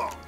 Oh!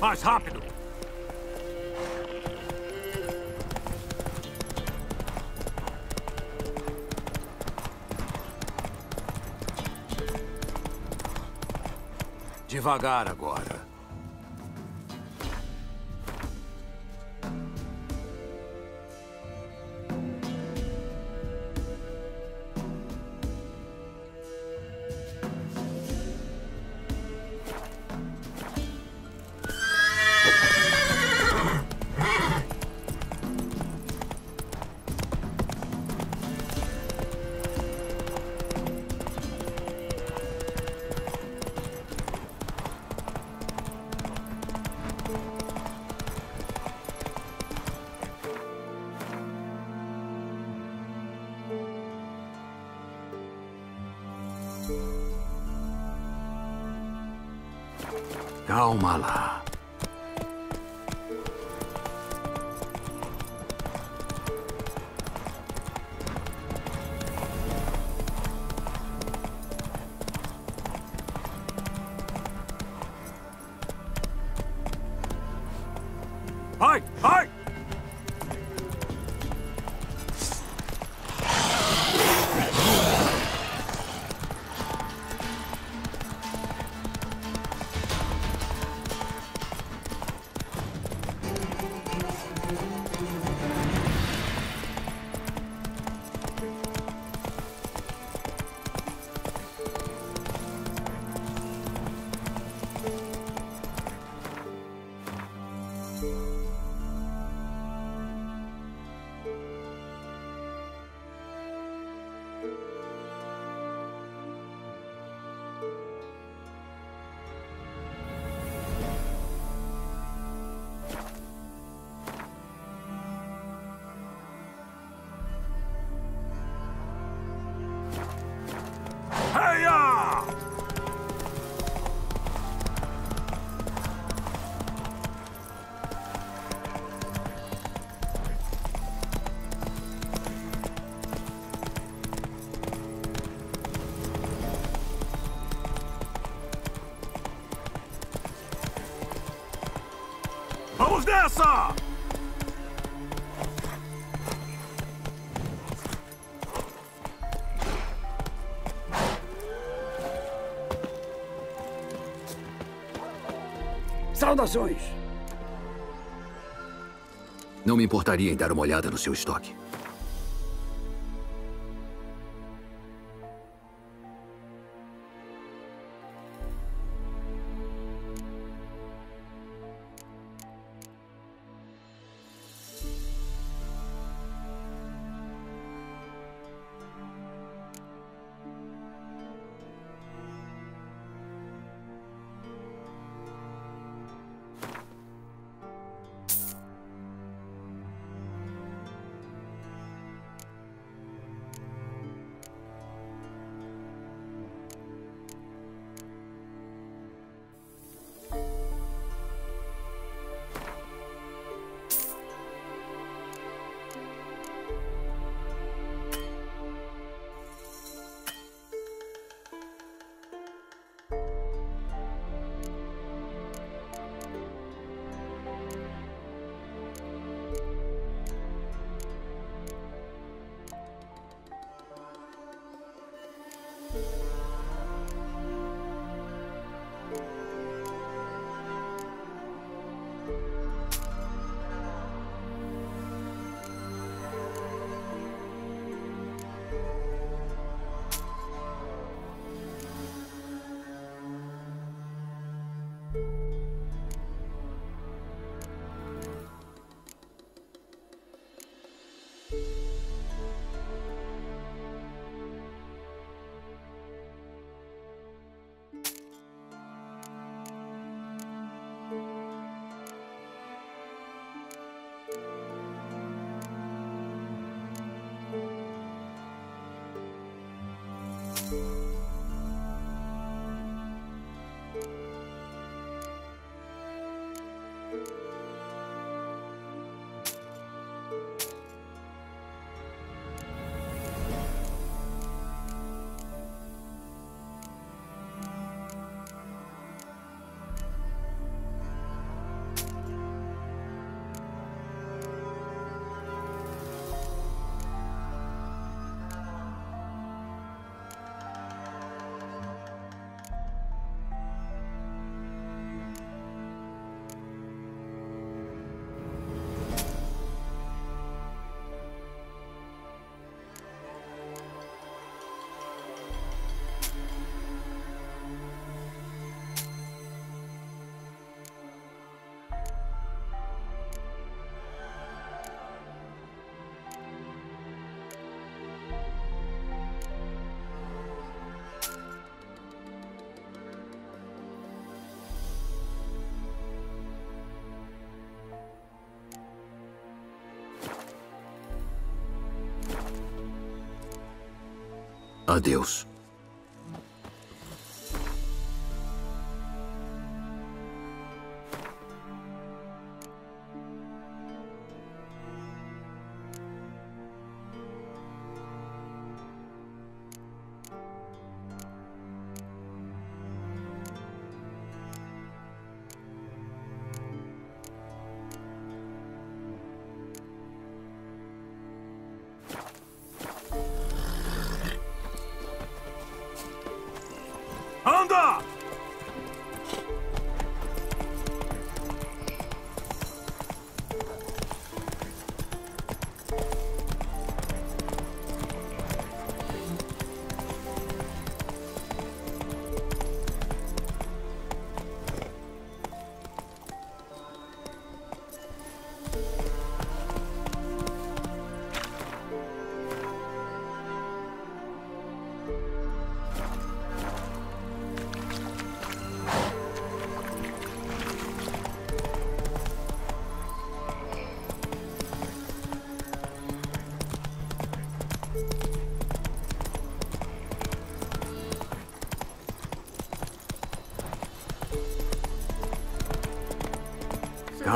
Mais rápido! Devagar agora. Calma lá. Nessa! Saudações! Não me importaria em dar uma olhada no seu estoque. Adeus.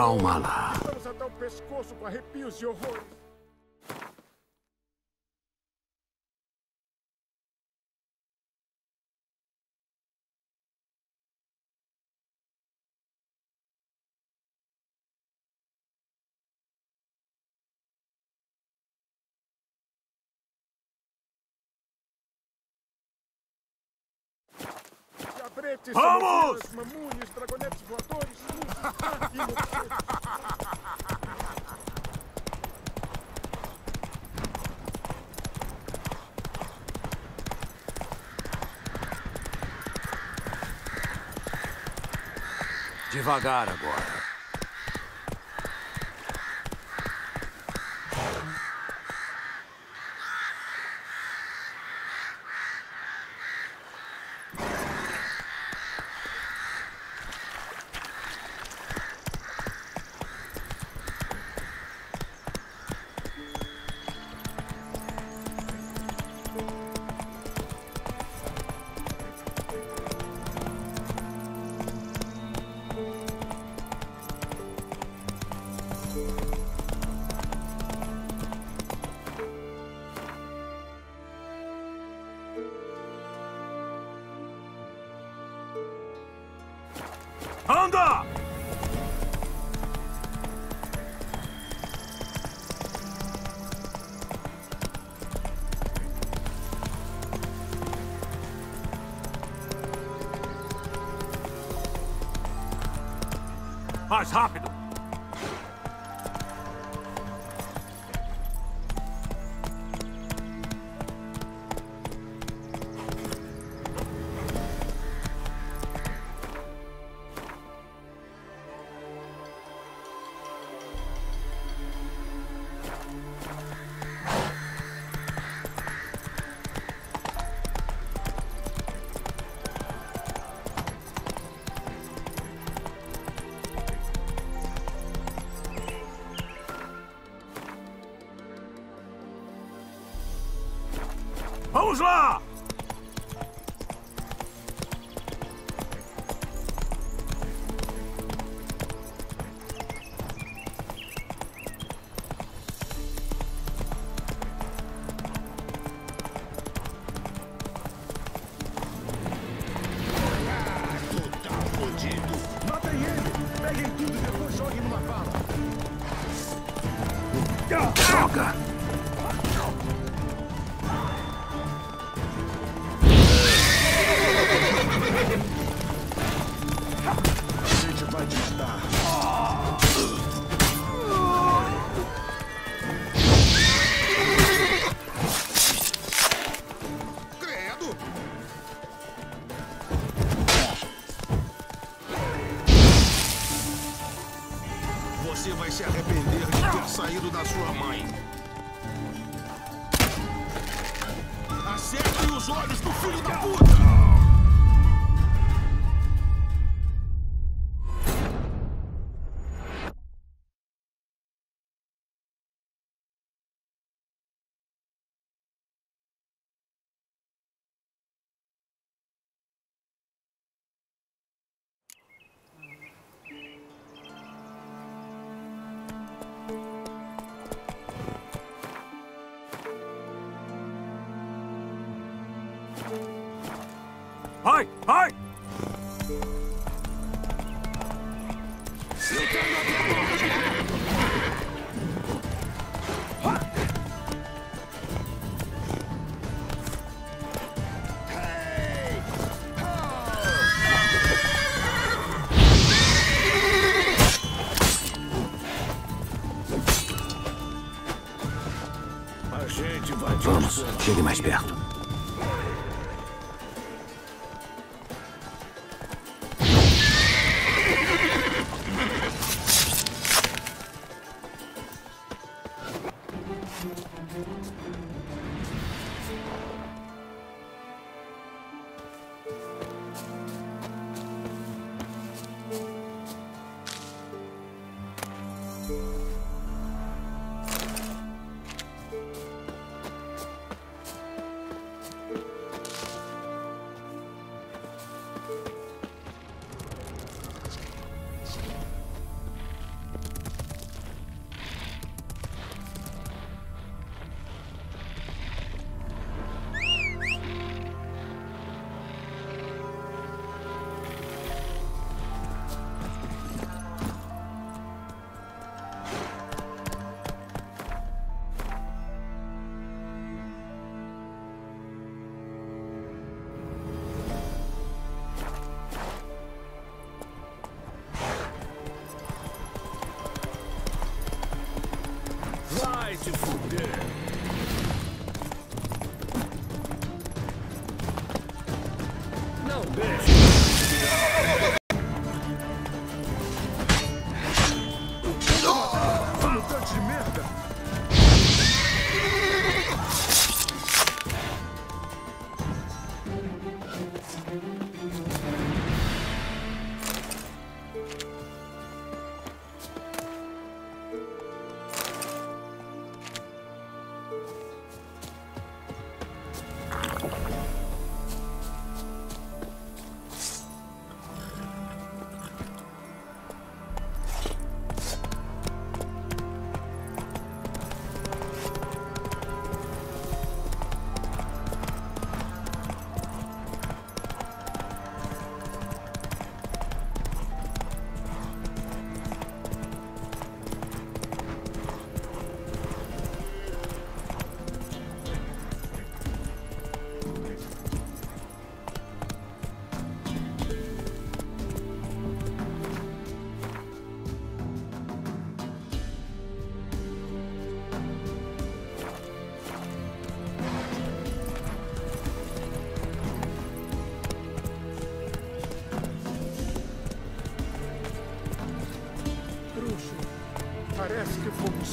Calma lá. Até o pescoço com arrepios e horrores. Vamos! É Mamunhos, dragonetes voadores, é. Devagar agora. Más rápido. 我说 Hi! Hi!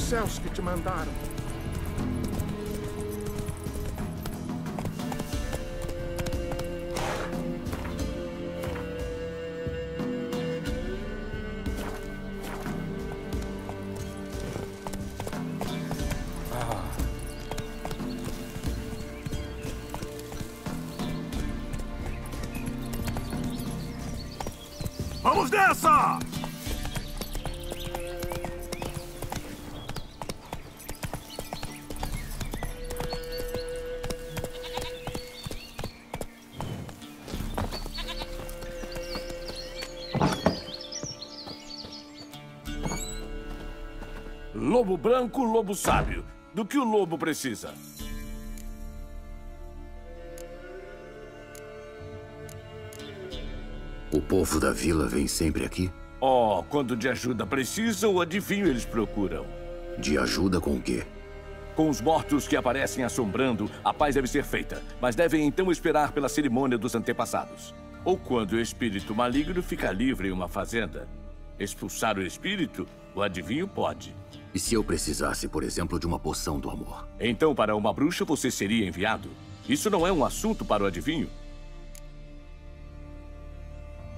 Céus que te mandaram. Branco, lobo sábio. Do que o lobo precisa? O povo da vila vem sempre aqui? Oh, quando de ajuda precisam, o adivinho eles procuram. De ajuda com o quê? Com os mortos que aparecem assombrando, a paz deve ser feita, mas devem então esperar pela cerimônia dos antepassados. Ou quando o espírito maligno fica livre em uma fazenda. Expulsar o espírito, o adivinho pode. E se eu precisasse, por exemplo, de uma poção do amor? Então, para uma bruxa, você seria enviado. Isso não é um assunto para o adivinho.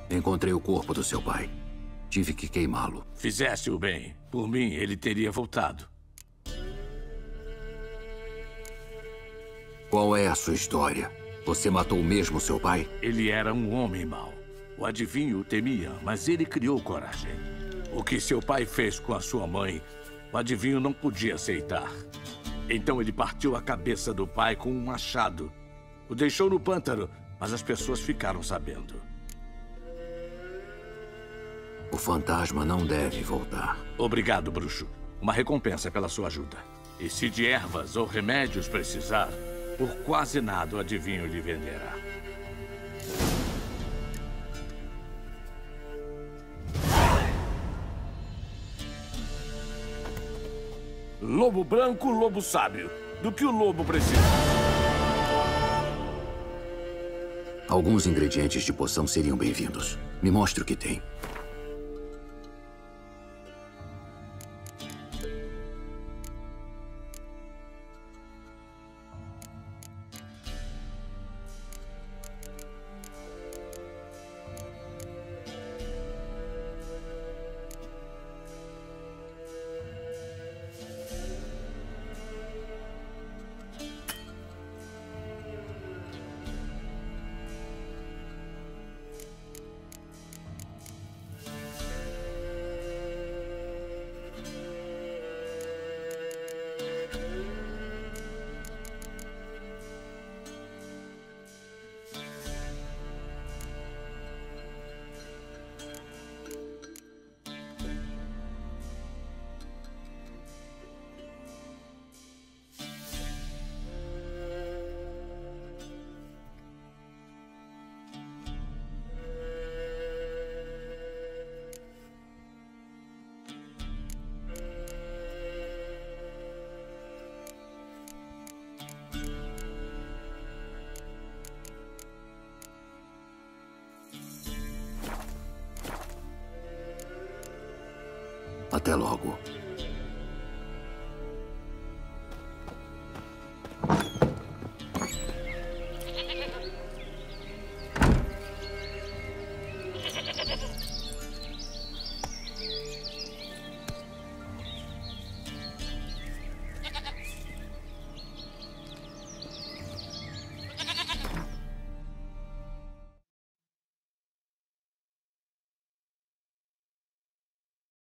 Encontrei o corpo do seu pai. Tive que queimá-lo. Fizesse o bem. Por mim, ele teria voltado. Qual é a sua história? Você matou mesmo seu pai? Ele era um homem mau. O adivinho o temia, mas ele criou coragem. O que seu pai fez com a sua mãe, o adivinho não podia aceitar. Então ele partiu a cabeça do pai com um machado. O deixou no pântano Mas as pessoas ficaram sabendo. O fantasma não deve voltar. Obrigado, bruxo. Uma recompensa pela sua ajuda. E se de ervas ou remédios precisar, por quase nada o adivinho lhe venderá. Lobo branco, lobo sábio. Do que o lobo precisa? Alguns ingredientes de poção seriam bem-vindos. Me mostre o que tem. Até logo.